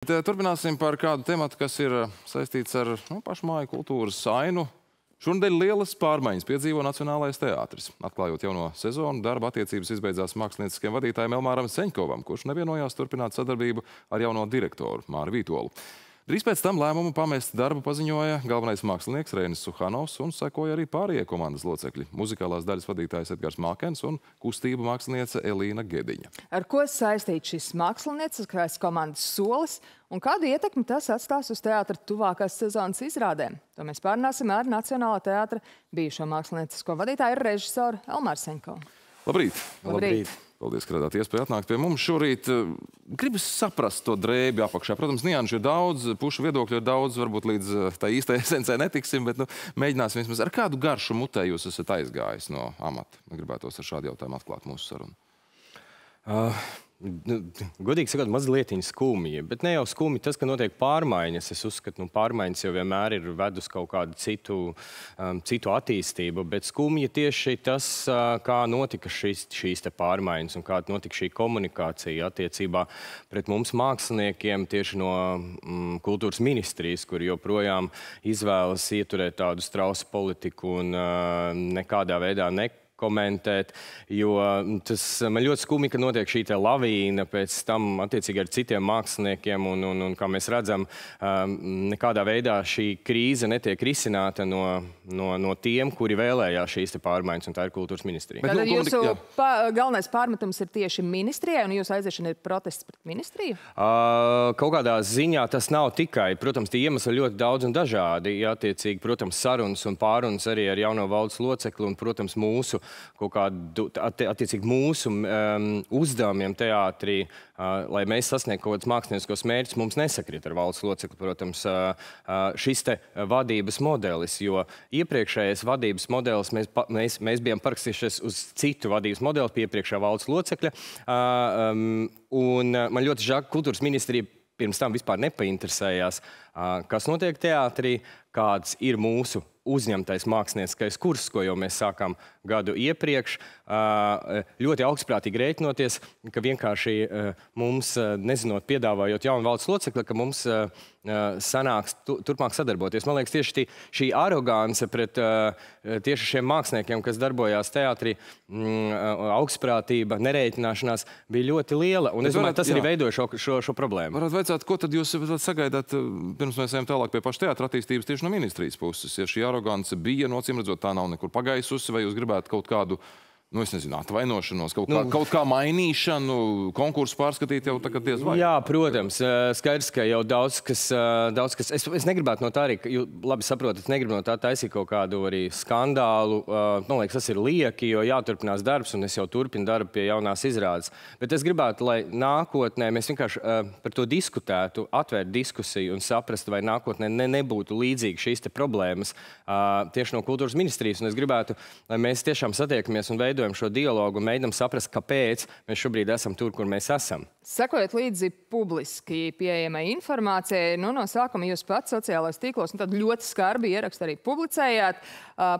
Turpināsim par kādu tematu, kas ir eh, saistīts ar nu, pašmāju kultūras sainu. Šonadēļ lielas pārmaiņas piedzīvo Nacionālais teātris. Atklājot jauno sezonu, darba attiecības izbeidzās mākslinieciskiem vadītājiem Elmāram Seņkovam, kurš nevienojās turpināt sadarbību ar jauno direktoru Māru Vītolu. Drīz pēc tam lēmumu pamest darbu paziņoja galvenais mākslinieks Reinis Suhanovs un sekoja arī pārējie komandas locekļi – muzikālās daļas vadītājs Edgars Mākens un kustību māksliniece Elīna Gediņa. Ar ko saistīt šis mākslinieckais komandas solis un kādu ietekmi tas atstās uz teātra tuvākās sezonas izrādēm? To mēs pārnāsim ar Nacionālā teātra bijušo māksliniecisko vadītāju režisoru Elmāru Seņkovu. Labrīt! Labrīt! Labrīt. Paldies, ka radāt iespēju atnākt pie mums šorīt. Gribas saprast to drēbi apakšā. Protams, nianšu ir daudz, pušu viedokļu ir daudz, varbūt līdz eh, tā īstai esencē netiksim, bet nu, mēģināsim vismaz ar kādu garšu mutē jūs esat aizgājis no amata. Gribētos ar šādu jautājumu atklāt mūsu sarunu. Uh, Nu, godīgi sakot, mazliet skumji. Bet ne jau skumji tas, ka notiek pārmaiņas. Es uzskatu, ka nu, pārmaiņas jau vienmēr ir vedus kaut kādu citu, um, citu attīstību. Bet skumji tieši tas, uh, kā notika šīs, šīs pārmaiņas un kāda notika šī komunikācija attiecībā pret mums māksliniekiem tieši no mm, kultūras ministrijas, kur joprojām izvēlas ieturēt tādu strausu politiku un uh, nekādā veidā ne komentēt, jo mm, tas man ļoti skumji, ka notiek šī lavīna pēc tam attiecīgi ar citiem māksliniekiem, un, un, un kā mēs redzam, um, nekādā veidā šī krīze netiek risināta no, no, no tiem, kuri vēlējās šīs pārmaiņas, un tā ir kultūras ministrija. Tad nu, jūsu pa, galvenais pārmetums ir tieši ministrijai, un jūsu aiziešana ir protests pret ministriju? Uh, kaut kādā ziņā tas nav tikai, protams, tie iemesli ļoti daudz un dažādi, attiecīgi, protams, sarunas un pārunas arī ar jauno valdes locekli, un, protams, mūsu kaut kādu, attiecīgi mūsu um, uzdevumiem teātrī, uh, lai mēs sasniegtu kaut kādus mākslinieciskos mērķus, mums nesakrīt ar valsts locekli, protams, uh, uh, šis te vadības modelis, jo iepriekšējais vadības modelis, mēs, mēs, mēs bijām parakstījušies uz citu vadības modeli pie iepriekšējā valsts locekļa, uh, um, un man ļoti žāk, kultūras ministrija pirms tam vispār nepainteresējās, uh, kas notiek teātrī, kāds ir mūsu uzņemtais mākslinieckais kurs, ko jau mēs sākām gadu iepriekš, ļoti augstprātīgi rēķinoties, ka vienkārši mums, nezinot, piedāvājot jaunu valsts locekli, ka mums sanāks turpmāk sadarboties. Man liekas, tieši šī arogance pret tieši šiem māksliniekiem, kas darbojās teātrī, mm, augstprātība, nerēķināšanās bija ļoti liela. Un es domāju, tas arī veidoja šo, šo, šo problēmu. Varētu veicāt, ko tad jūs sagaidāt, pirms mēs ejam tālāk pie paša teātra attīstības tieši no ministrijas puses? Ja šī arogance bija, no cīm redzot, tā nav nekur pagaisusi, vai jūs gribētu kaut kādu nu, es nezinu, atvainošanos, kaut, kā, nu, kaut kā mainīšanu, konkursu pārskatīt jau tagad diez vai. Jā, protams, skaidrs, ka jau daudz kas, daudz kas es, es negribētu no tā arī, jūs labi saprotat, negribu no tā taisīt kaut kādu arī skandālu. Man liekas, tas ir lieki, jo jāturpinās darbs, un es jau turpinu darbu pie jaunās izrādes. Bet es gribētu, lai nākotnē mēs vienkārši par to diskutētu, atvērtu diskusiju un saprastu, vai nākotnē ne, nebūtu līdzīgi šīs problēmas tieši no kultūras ministrijas. Un es gribētu, lai mēs tiešām satiekamies un veidojam veidojam šo dialogu un mēģinam saprast, kāpēc mēs šobrīd esam tur, kur mēs esam. Sekojot līdzi publiski pieejamai informācijai, nu, no sākuma jūs pats sociālajos tīklos nu, ļoti skarbi ierakstu arī publicējāt,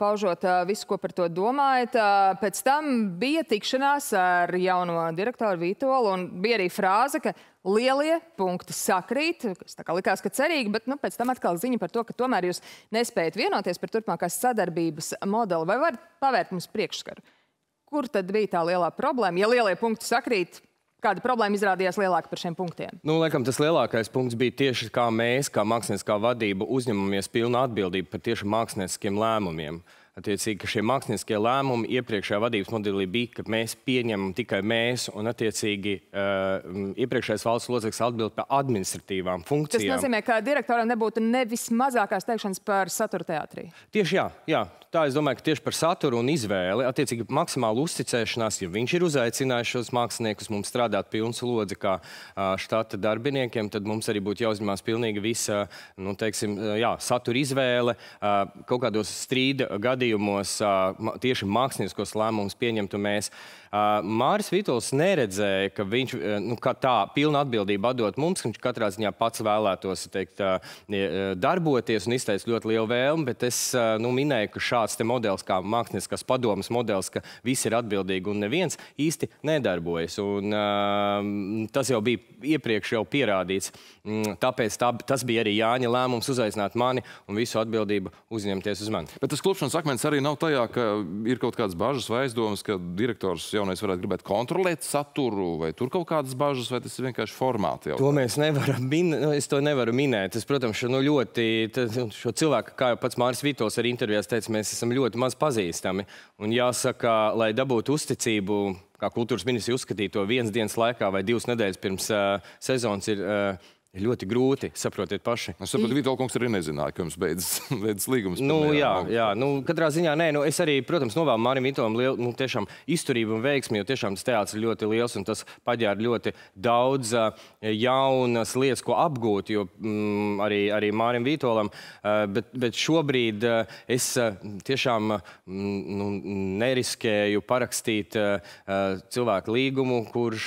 paužot visu, ko par to domājat. Pēc tam bija tikšanās ar jauno direktoru Vītolu un bija arī frāze, ka lielie punkti sakrīt, kas tā kā likās, ka cerīgi, bet nu, pēc tam atkal ziņa par to, ka tomēr jūs nespējat vienoties par turpmākās sadarbības modeli. Vai varat pavērt mums priekšskaru? Kur tad bija tā lielā problēma? Ja lielie punkti sakrīt, kāda problēma izrādījās lielāka par šiem punktiem? Nu, laikam, tas lielākais punkts bija tieši kā mēs, kā mākslinieckā vadība, uzņemamies pilnu atbildību par tieši mākslinieciskiem lēmumiem. Attiecīgi, ka šie mākslinieckie lēmumi iepriekšējā vadības modelī bija, ka mēs pieņemam tikai mēs, un attiecīgi uh, iepriekšējais valsts loceklis atbild par administratīvām funkcijām. Tas nozīmē, ka direktoram nebūtu nevis mazākās teikšanas par satura teātrī? Tieši jā, jā. Tā es domāju, ka tieši par saturu un izvēli, attiecīgi maksimālu uzticēšanās, ja viņš ir uzaicinājis šos māksliniekus mums strādāt pilns lodzi kā uh, štata darbiniekiem, tad mums arī būtu jāuzņemās pilnīgi visa, nu, teiksim, jā, satura izvēle, uh, kaut kādos strīda gadījumos gadījumos tieši mākslinieskos lēmumus pieņemtu mēs. Māris Vitols neredzēja, ka viņš nu, ka tā pilna atbildība atdot mums, viņš katrā ziņā pats vēlētos teikt, darboties un izteica ļoti lielu vēlmi, bet es nu, minēju, ka šāds modelis, kā mākslinieckās padomas modelis, ka visi ir atbildīgi un neviens īsti nedarbojas. Un, tas jau bija iepriekš jau pierādīts. Mm, tāpēc tā, tas bija arī Jāņa lēmums uzaicināt mani un visu atbildību uzņemties uz mani. Bet tas klupšanas akmens arī nav tajā, ka ir kaut kādas bažas vai aizdomas, ka direktors jaunais varētu gribēt kontrolēt saturu, vai tur kaut kādas bažas, vai tas ir vienkārši formāti? Jautājums? To mēs nevaram minēt. Nu, es to nevaru minēt. Es, protams, šo, nu, ļoti, šo cilvēku, kā jau pats Māris Vitos arī intervijās teica, mēs esam ļoti maz pazīstami. Un jāsaka, lai dabūtu uzticību kā kultūras ministri uzskatīja to vienas dienas laikā vai divas nedēļas pirms uh, sezonas, ir uh, ir ļoti grūti. Saprotiet, paši. Es saprotu, Vitola kungs arī nezināja, ka jums beidzas, beidzas līgums. Nu, jā, jā, nu, katrā ziņā nē. Nu, es arī, protams, novēlu Mārim Vitolam lielu nu, tiešām izturību un veiksmi, jo tiešām tas teātris ir ļoti liels un tas paģēra ļoti daudz uh, jaunas lietas, ko apgūt, jo mm, arī, arī Mārim Vitolam. Uh, bet, bet šobrīd uh, es tiešām mm, nu, neriskēju parakstīt cilvēku līgumu, kurš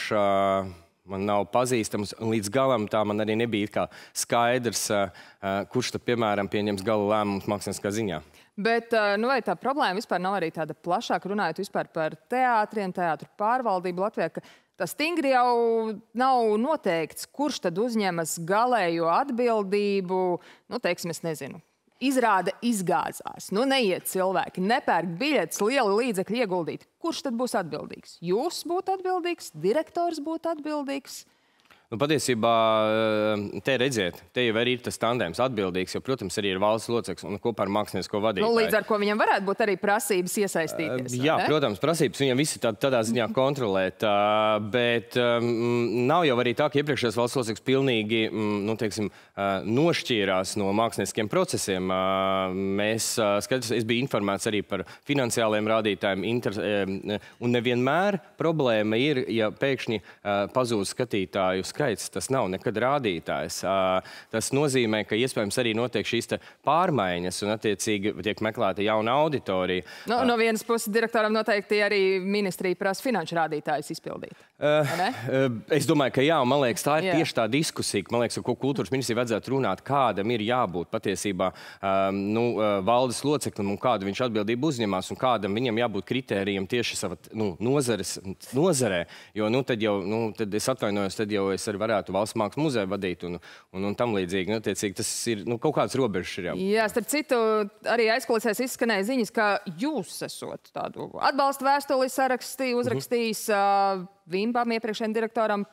man nav pazīstams, un līdz galam tā man arī nebija skaidrs, kurš tad, piemēram, pieņems galu lēmumus mākslinieckā ziņā. Bet nu, vai tā problēma vispār nav arī tāda plašāka, runājot par teātriem, teātru pārvaldību Latvijā? Tas stingri jau nav noteikts, kurš tad uzņemas galējo atbildību. Nu, teiksim, es nezinu, izrāda izgāzās. Nu, neiet cilvēki, nepērk biļetes, liela līdzekļa ieguldīt. Kurš tad būs atbildīgs? Jūs būtu atbildīgs, direktors būtu atbildīgs. Nu, patiesībā eh, te redziet, te jau ir tas tandēms atbildīgs, jo, protams, arī ir valsts loceklis un kopā ar mākslinieko vadītāju. Nu, līdz ar ko viņam varētu būt arī prasības iesaistīties. Uh, jā, ne? protams, prasības viņam visi tā, tādā ziņā kontrolēt, uh, bet um, nav jau arī tā, ka iepriekšējais valsts loceklis pilnīgi um, nu, teiksim, uh, nošķīrās no māksliniekiem procesiem. Mēs, skaidrs, es biju informēts arī par finansiāliem rādītājiem, inter, uh, un nevienmēr problēma ir, ja pēkšņi pazūd skatītāju skaits skaits, tas nav nekad rādītājs. Tas nozīmē, ka iespējams arī notiek šīs pārmaiņas un attiecīgi tiek meklēta jauna auditorija. No, no vienas puses direktoram noteikti arī ministrija prasa finanšu rādītājus izpildīt. Uh, es domāju, ka jā, man liekas, tā ir jā. tieši tā diskusija, man liekas, ko kultūras ministrija vajadzētu runāt, kādam ir jābūt patiesībā um, nu, valdes loceklim un kādu viņš atbildību uzņemās un kādam viņam jābūt kritērijam tieši savā nu, nozares, nozarē. Jo nu, tad jau, nu, tad es atvainojos, tad jau es arī varētu valsts mākslas muzeju vadīt un, un, un tam līdzīgi. Nu, tiecīgi, tas ir nu, kaut kāds robežs. Ir, jā. jā, starp citu, arī aizkulisēs izskanēja ziņas, ka jūs esat tādu atbalstu vēstuli sarakstī, uzrakstījis uh -huh. uh, Vimbam iepriekšējiem direktoram,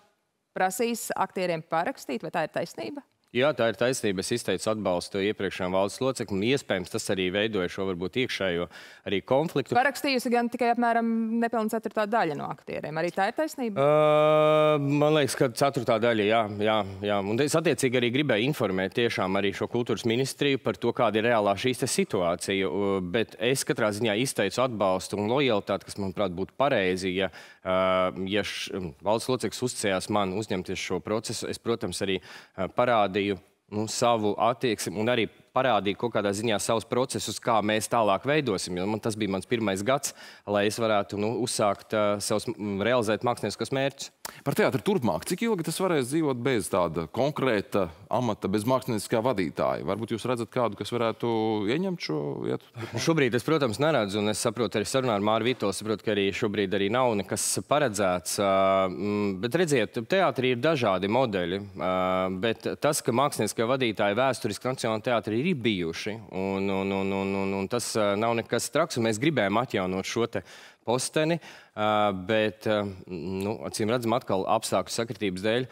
prasījis aktieriem parakstīt, vai tā ir taisnība? Jā, tā ir taisnība. Es izteicu atbalstu iepriekšējām valsts locekļiem. Iespējams, tas arī veidoja šo varbūt iekšējo arī konfliktu. Parakstījusi gan tikai apmēram nepilnīgi ceturtā daļa no aktieriem. Arī tā ir taisnība? Uh, man liekas, ka ceturtā daļa, jā. jā, jā. Un es attiecīgi arī gribēju informēt tiešām arī šo kultūras ministriju par to, kāda ir reālā šīs situācija. Uh, bet es katrā ziņā izteicu atbalstu un lojalitāti, kas, manuprāt, būtu pareizi, ja, uh, ja š, valsts loceklis uzticējās man uzņemties šo procesu. Es, protams, arī uh, parādīju nu, savu attieksmi un arī parādīja kaut kādā ziņā savus procesus, kā mēs tālāk veidosim. Man, tas bija mans pirmais gads, lai es varētu nu, uzsākt uh, savus, realizēt mākslinieskos mērķus. Par teātri turpmāk, cik ilgi tas varēs dzīvot bez tāda konkrēta amata, bez mākslinieckā vadītāja? Varbūt jūs redzat kādu, kas varētu ieņemt šo vietu? Šobrīd es, protams, neredzu, un es saprotu arī sarunā ar Māru Vito, saprotu, ka arī šobrīd arī nav nekas paredzēts. Bet redziet, teātrī ir dažādi modeļi, bet tas, ka mākslinieckie vadītāji vēsturiski Nacionālajā teātrī ir bijuši. Un, un, un, un, un, un tas nav nekas traks, mēs gribējām atjaunot šo posteni, bet, nu, acīm redzam, atkal apstākļu sakritības dēļ,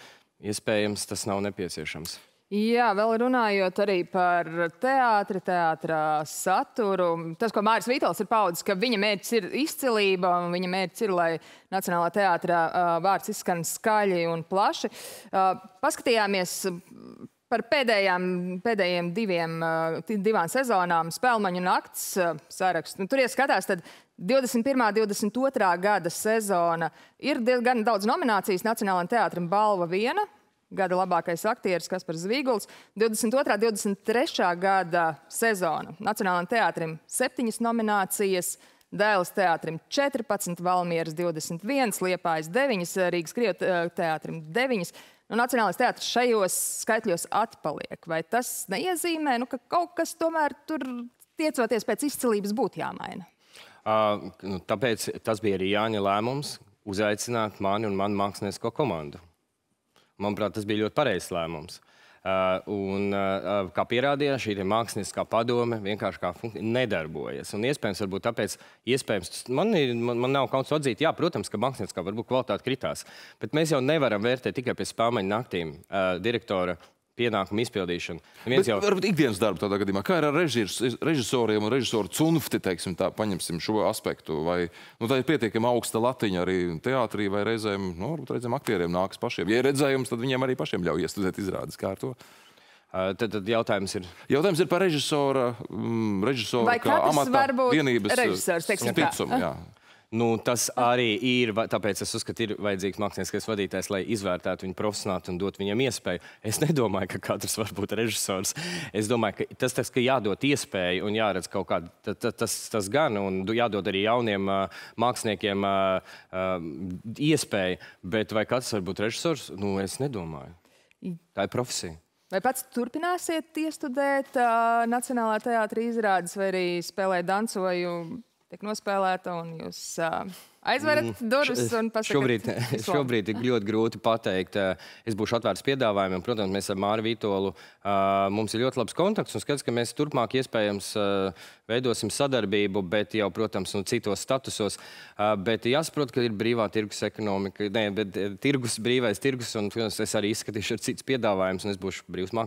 iespējams, tas nav nepieciešams. Jā, vēl runājot arī par teātri, teātrā saturu. Tas, ko Mārcis Vītols ir paudzis, ka viņa mērķis ir izcilība un viņa mērķis ir, lai Nacionālā teātrā vārds izskan skaļi un plaši. Paskatījāmies par pēdējām, pēdējiem diviem, divām sezonām Spēlmaņu nakts sarakstu. Nu, tur ieskatās, tad 21. un 22. gada sezona ir diezgan daudz nominācijas Nacionālajiem teātrim balva viena. Gada labākais aktieris Kaspars Zvīguls. 22. un 23. gada sezona Nacionālajiem teātrim septiņas nominācijas. Dēls teātrim 14, Valmieras 21, Liepājas 9, Rīgas Krievu teātrim 9. Nu, Nacionālais teātris šajos skaitļos atpaliek. Vai tas neiezīmē, nu, ka kaut kas tomēr tur tiecoties pēc izcilības būtu jāmaina? Uh, nu, tāpēc tas bija arī Jāņa lēmums uzaicināt mani un manu māksliniecisko komandu. Manuprāt, tas bija ļoti pareizs lēmums. Uh, un, uh, kā pierādījās, šī mākslinieckā padome vienkārši kā nedarbojas. Un iespējams, varbūt tāpēc, iespējams, man, ir, man, man nav kauns atzīt, jā, protams, ka mākslinieckā varbūt kvalitāte kritās, bet mēs jau nevaram vērtēt tikai pēc spēļu naktīm. Direktora pienākumu izpildīšanu. Viens jau varbūt ikdienas darbu tādā gadījumā. Kā ir ar režis, režisoriem un režisoru cunfti, teiksim tā, paņemsim šo aspektu, vai nu, tā ir pietiekami augsta latiņa arī teātrī, vai reizēm, nu, varbūt reizēm aktieriem nākas pašiem. Ja ir redzējums, tad viņiem arī pašiem ļauj iestudēt izrādes kā ar to. Tad, tad jautājums ir. Jautājums ir par režisora, mm, režisora kā amata vienības režisors, teiksim, ticumu. Jā. Nu, tas arī ir, tāpēc es uzskatu, ir vajadzīgs mākslinieckais vadītājs, lai izvērtētu viņu profesionāli un dotu viņam iespēju. Es nedomāju, ka katrs var būt režisors. Es domāju, ka tas, tas ka jādod iespēju un jāredz kaut kāda, tas, tas, tas gan, un jādod arī jauniem uh, māksliniekiem uh, uh, iespēju, bet vai katrs var būt režisors? Nu, es nedomāju. Tā ir profesija. Vai pats turpināsiet iestudēt uh, Nacionālā teātra izrādes vai arī spēlēt dancoju? Tiek nospēlēta, un jūs uh, aizverat mm, durvis un pasakāt. Šobrīd, šobrīd ir ļoti grūti pateikt. Es būšu atvērts piedāvājumiem. Protams, mēs ar Māru Vītolu mums ir ļoti labs kontakts un skats, ka mēs turpmāk iespējams veidosim sadarbību, bet jau, protams, nu, citos statusos. Bet jāsaprot, ka ir brīvā tirgus ekonomika, ne, bet tirgus, brīvais tirgus, un protams, es arī izskatīšu ar cits piedāvājums, un es būšu brīvs mākslinieks.